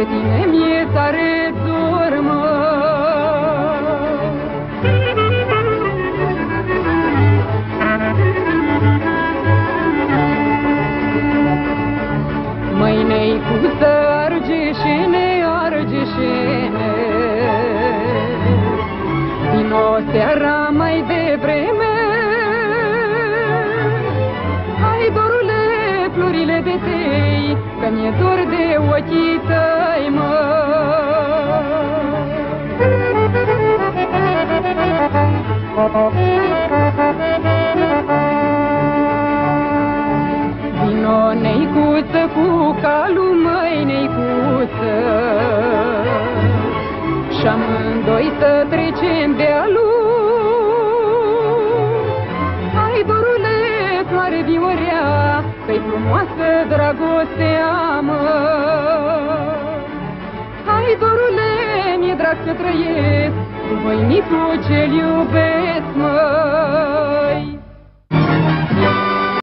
De tine mi-e tare dor, Măi, neicuță, argeșene, argeșene, Vino seara mai devreme, Hai, dorule, florile de tei, Că mi-e dor Vino, neicuță, cu calul, măi, neicuță, Și amândoi să trecem de Hai, dorule, floare viorea, Că-i frumoasă dragostea, mă. Hai, dorule, mi-e drag să trăiesc, Vojniku će ljubesmo